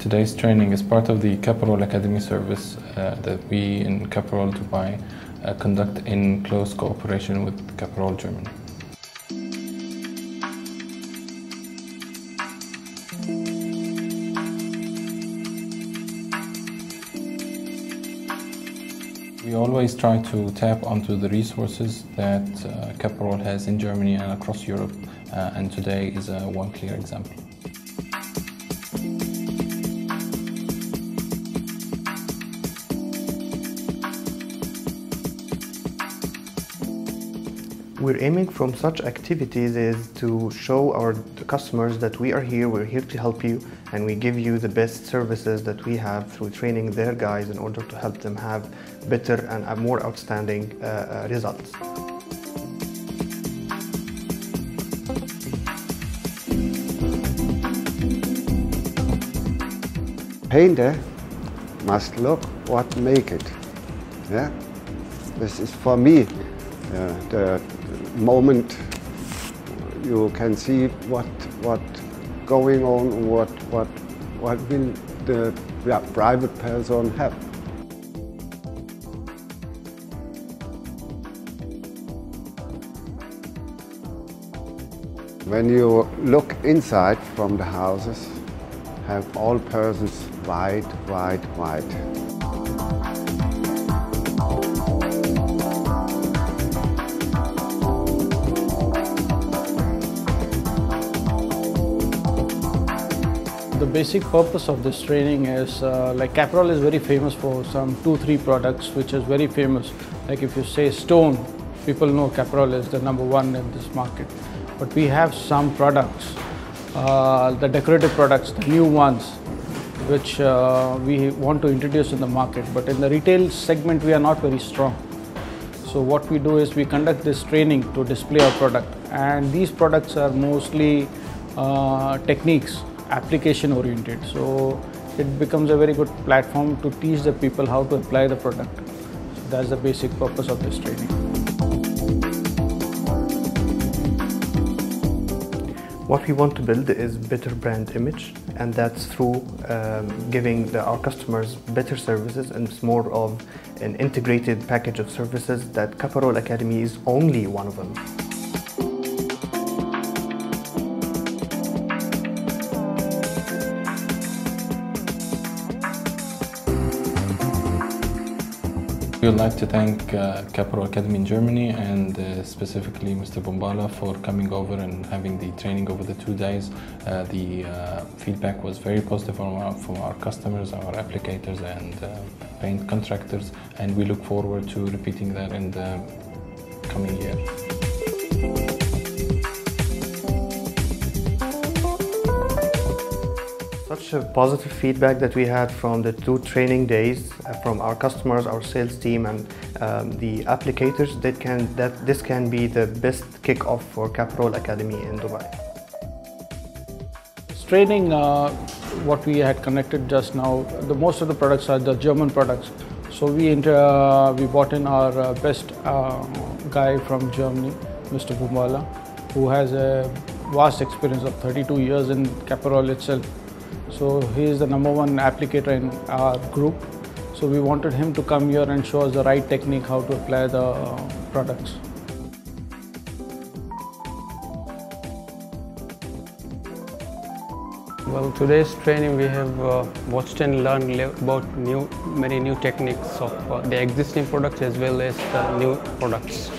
today's training is part of the Caparol Academy service uh, that we in Caparol Dubai uh, conduct in close cooperation with Caparol Germany. We always try to tap onto the resources that uh, Caparol has in Germany and across Europe, uh, and today is uh, one clear example. We're aiming from such activities is to show our customers that we are here, we're here to help you, and we give you the best services that we have through training their guys in order to help them have better and more outstanding uh, uh, results. Painter must look what make it. Yeah, this is for me uh, the moment you can see what what going on, what what what will the yeah, private person have. When you look inside from the houses, have all persons white, white, white. The basic purpose of this training is uh, like Caparol is very famous for some two, three products which is very famous. Like if you say stone, people know Caparol is the number one in this market. But we have some products, uh, the decorative products, the new ones, which uh, we want to introduce in the market. But in the retail segment, we are not very strong. So what we do is we conduct this training to display our product. And these products are mostly uh, techniques application oriented. So it becomes a very good platform to teach the people how to apply the product. So that's the basic purpose of this training. What we want to build is better brand image and that's through um, giving the, our customers better services and it's more of an integrated package of services that Caparol Academy is only one of them. We would like to thank uh, Caparol Academy in Germany and uh, specifically Mr. Bombala for coming over and having the training over the two days. Uh, the uh, feedback was very positive from our, from our customers, our applicators and uh, paint contractors and we look forward to repeating that in the coming year. Such a positive feedback that we had from the two training days uh, from our customers, our sales team, and um, the applicators. That can that this can be the best kick-off for Caparol Academy in Dubai. Training, uh, what we had connected just now, the most of the products are the German products. So we inter, uh, we brought in our uh, best uh, guy from Germany, Mr. Bumala, who has a vast experience of 32 years in Caparol itself. So he is the number one applicator in our group. So we wanted him to come here and show us the right technique how to apply the uh, products. Well, today's training we have uh, watched and learned about new, many new techniques of uh, the existing products as well as the new products.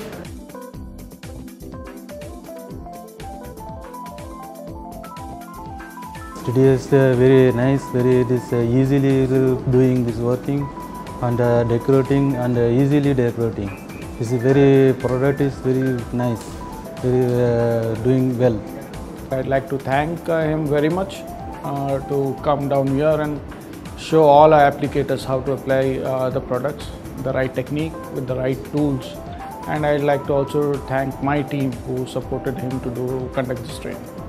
Today is uh, very nice, very it is uh, easily doing this working and uh, decorating and easily decorating. This is very product is very nice, very doing well. I'd like to thank him very much to come down here and show all our applicators how to apply uh, the products, the right technique with the right tools. And I'd like to also thank my team who supported him to do conduct this training.